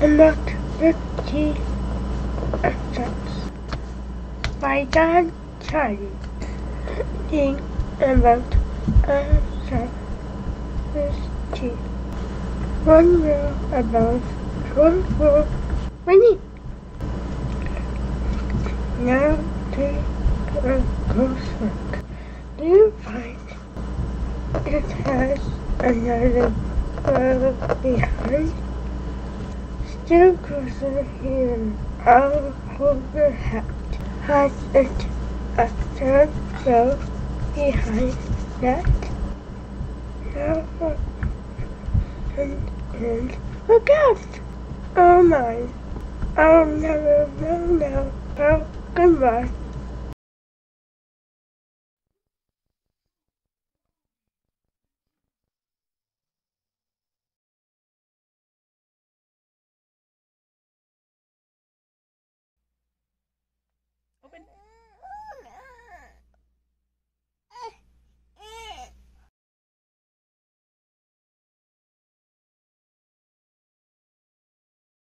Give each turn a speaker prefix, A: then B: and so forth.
A: about fifty assets. My dad Charlie think about assets fifty. One rule about one rule winning. Now take a close look. Do you find it has another behind? Still closer here, I'll hold your hat. Has it a third row behind that? Now, and, and look out! Oh my, I'll never know now. Oh, goodbye.